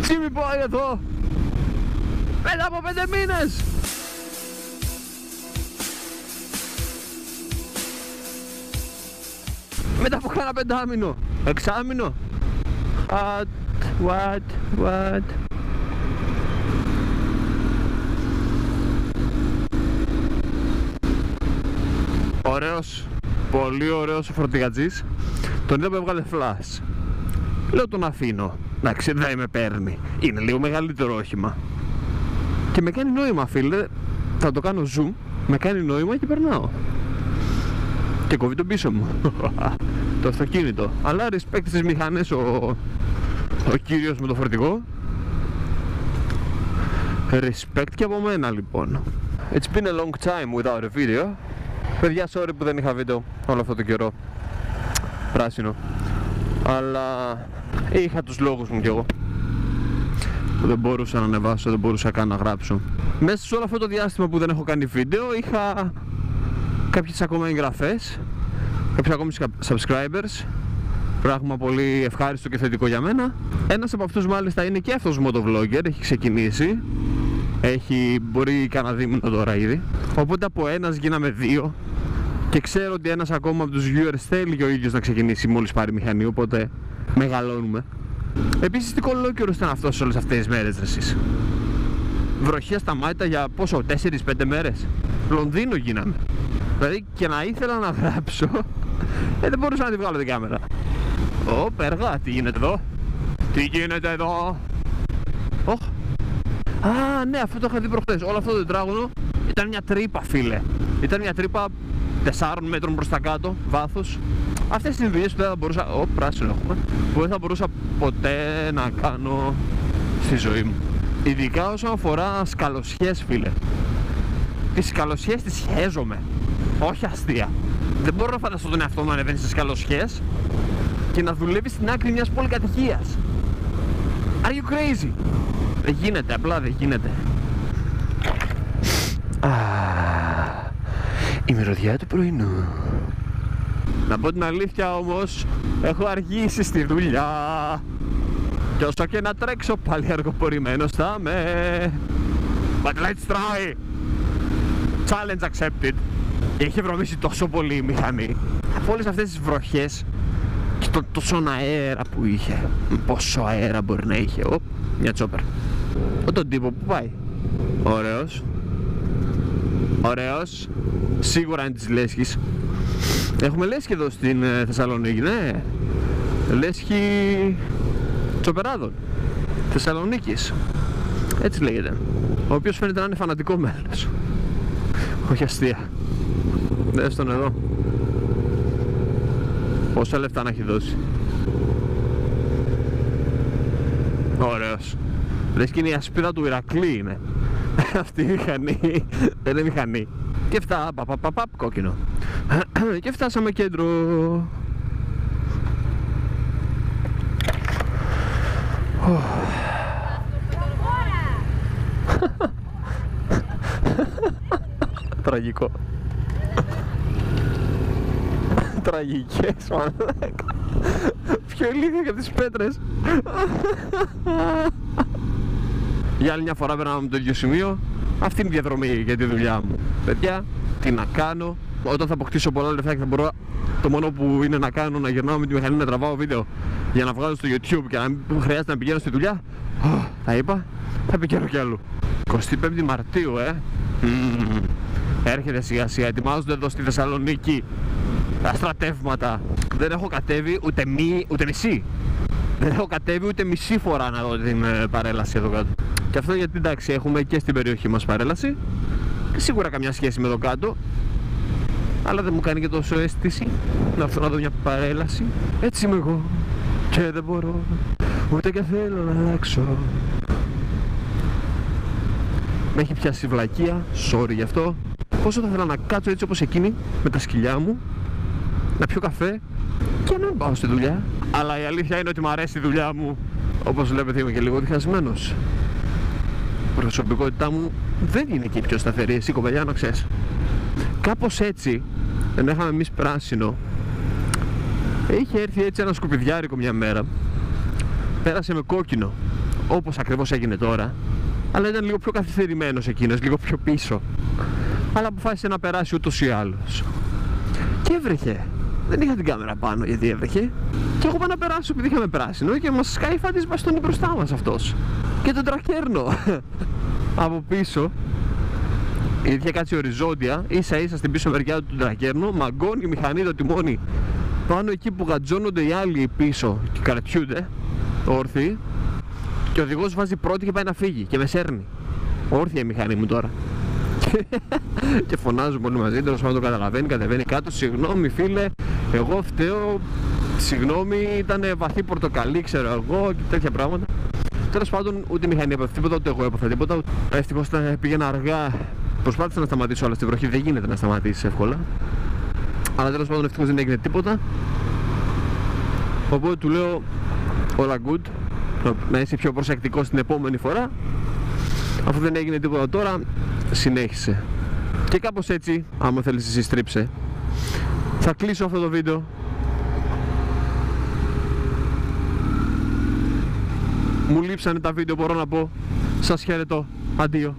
Τσίμι πάει εδώ. Μετά από πέντε μήνες. Μετά από κάνα πεντάμινο. Εξάμινο What, what, what. Ωραίος, πολύ ωραίος ο φορτηγατζής. Τον είδα που έβγαλε flash. Λέω τον αφήνω. Εντάξει δεν με παίρνει. Είναι λίγο μεγαλύτερο όχημα. Και με κάνει νόημα φίλε. Θα το κάνω zoom. Με κάνει νόημα και περνάω. Και κόβει τον πίσω μου. Το αυτοκίνητο. Αλλά respect στις μηχανές ο, ο κύριος με το φορτηγό. Respect και από μένα λοιπόν. It's been a long time without a video Παιδιά, sorry που δεν είχα βίντεο όλο αυτό το καιρό. Πράσινο. Αλλά είχα τους λόγους μου κι εγώ. Που δεν μπορούσα να ανεβάσω, δεν μπορούσα καν να γράψω. Μέσα σε όλο αυτό το διάστημα που δεν έχω κάνει βίντεο είχα κάποιες ακόμα εγγραφές κάποιους ακόμη subscribers. Πράγμα πολύ ευχάριστο και θετικό για μένα. Ένας από αυτούς μάλιστα είναι και αυτός motovlogger, έχει ξεκινήσει. Έχει μπορεί κανένα δίμηνο τώρα ήδη. Οπότε από ένας γίναμε δύο και ξέρω ότι ένας ακόμα από τους viewers θέλει και ο ίδιος να ξεκινήσει μόλις πάρει μηχανή οπότε μεγαλώνουμε. Επίσης τι κολόκερος ήταν αυτός όλες αυτές τις μέρες ρε εσείς; Βροχή σταμάτητα για πόσο, 4-5 μέρες; Λονδίνο γίναμε. Δηλαδή και να ήθελα να γράψω ε, δεν μπορούσα να τη βγάλω την κάμερα. Ω, περγά, τι γίνεται εδώ; Τι γίνεται εδώ; Οχ Α, ναι, αυτό το είχα δει προχτές Όλο αυτό το τετράγωνο ήταν μια τρύπα, φίλε. Ήταν μια τρύπα 4 μέτρων προς τα κάτω, βάθος. Αυτές τις δουλειές που δεν θα μπορούσα... Ω, πράσινο έχουμε Που δεν θα μπορούσα ποτέ να κάνω στη ζωή μου. Ειδικά όσον αφορά σκαλοσιές, φίλε. Τις σκαλοσιές τις χέζομαι Όχι αστεία. Δεν μπορώ να φανταστώ τον εαυτό μου να ανεβαίνει σε σκαλοσιές Και να δουλεύει στην άκρη μιας πολυκατοικίας. Are you crazy? Δεν γίνεται, απλά δεν γίνεται η μυρωδιά του πρωινού. Να πω την αλήθεια όμως Έχω αργήσει στη δουλειά. Κι όσο και να τρέξω πάλι αργοπορημένος θα με But let's try. Challenge accepted. Έχει βρωμίσει τόσο πολύ η μηχανή. Από όλες αυτές τις βροχές Και το τόσο αέρα που είχε Πόσο αέρα μπορεί να είχε Οπ, μια τσόπερ Ο τον τύπο που πάει. Ωραίος Ωραίος. Σίγουρα είναι της Λέσχης. Έχουμε Λέσχη εδώ στην ε, Θεσσαλονίκη, ναι. Λέσχη Τσοπεράδων Θεσσαλονίκης. Έτσι λέγεται. Ο οποίος φαίνεται να είναι φανατικό μέλος Όχι αστεία. Δες τον εδώ. Πόσα λεφτά να έχει δώσει. Ωραίος. Λες και είναι η ασπίδα του Ηρακλή είναι Αυτή η μηχανή. Δεν είναι μηχανή. Και φτά, παπ, παπ, παπ, κόκκινο. Και φτάσαμε κέντρο. Τραγικό. Τραγικές μαλάκα. Πιο ηλίθεια για τις πέτρες για άλλη μια φορά περνάμε το ίδιο σημείο. Αυτή είναι η διαδρομή για τη δουλειά μου. Παιδιά, τι να κάνω. Όταν θα αποκτήσω πολλά λεφτά και θα μπορώ το μόνο που είναι να κάνω να γυρνάω με τη μηχανή να τραβάω βίντεο για να βγάλω στο YouTube και να μην χρειάζεται να πηγαίνω στη δουλειά. Θα είπα, θα καιρό κι αλλού. 25 Μαρτίου, ε. Mm. Έρχεται σιγά σιγά, ετοιμάζονται εδώ στη Θεσσαλονίκη τα στρατεύματα. Δεν έχω κατέβει ούτε, μη, ούτε μισή. Δεν έχω κατέβει ούτε μισή φορά να δω την ε, παρέλαση εδώ κάτω. Και αυτό γιατί εντάξει έχουμε και στην περιοχή μας παρέλαση. Και σίγουρα καμιά σχέση με εδώ κάτω αλλά δεν μου κάνει και τόσο αίσθηση να αυτό να δω μια παρέλαση. Έτσι είμαι εγώ και δεν μπορώ ούτε και θέλω να αλλάξω. Με έχει πιάσει βλακεία, sorry γι' αυτό. Πόσο θα ήθελα να κάτσω έτσι όπως εκείνη με τα σκυλιά μου να πιω καφέ και να πάω στη δουλειά. Αλλά η αλήθεια είναι ότι μου αρέσει η δουλειά μου. Όπως βλέπετε είμαι και λίγο διχασμένος προσωπικότητά μου δεν είναι και η πιο σταθερή, εσύ κοπελιά να ξέρεις. Κάπως έτσι, ενώ είχαμε εμείς πράσινο, Είχε έρθει έτσι ένα σκουπιδιάρικο μια μέρα. Πέρασε με κόκκινο, όπως ακριβώς έγινε τώρα. Αλλά ήταν λίγο πιο καθυστερημένος εκείνος, λίγο πιο πίσω. Αλλά αποφάσισε να περάσει ούτως ή άλλως. Και έβρεχε. Δεν είχα την κάμερα πάνω γιατί έβρεχε. Και εγώ πάω να περάσω επειδή είχαμε πράσινο και μας σκάει φάτης μπαστόνι μπροστά μας αυτός. Και τον τρακέρνω από πίσω. Γιατί είχε κάτσει οριζόντια, ίσα ίσα στην πίσω μεριά του τρακέρνω, μαγκώνει η μηχανή το τιμόνι πάνω εκεί που γατζώνονται οι άλλοι πίσω και κρατιούνται, όρθιοι. Και ο οδηγός βάζει πρώτη και πάει να φύγει και με σέρνει. Όρθια η μηχανή μου τώρα. και φωνάζουμε όλοι μαζί, τέλος πάντων το καταλαβαίνει, κατεβαίνει κάτω. Συγγνώμη φίλε, εγώ φταίω. Συγγνώμη, ήταν βαθύ πορτοκαλί, ξέρω εγώ και τέτοια πράγματα. Τέλος πάντων, ούτε η μηχανή έπαθε τίποτα, ούτε εγώ έπαθα τίποτα. Ευτυχώς πήγαινα αργά. Προσπάθησα να σταματήσω, αλλά στην βροχή δεν γίνεται να σταματήσεις εύκολα. Αλλά τέλος πάντων, ευτυχώς δεν έγινε τίποτα. Οπότε του λέω όλα good. Να είσαι πιο προσεκτικός την επόμενη φορά. Αφού δεν έγινε τίποτα τώρα, συνέχισε. Και κάπως έτσι, άμα θέλεις εσύ στρίψε, θα κλείσω αυτό το βίντεο. Μου λείψανε τα βίντεο, μπορώ να πω. Σας χαιρετώ. Αντίο.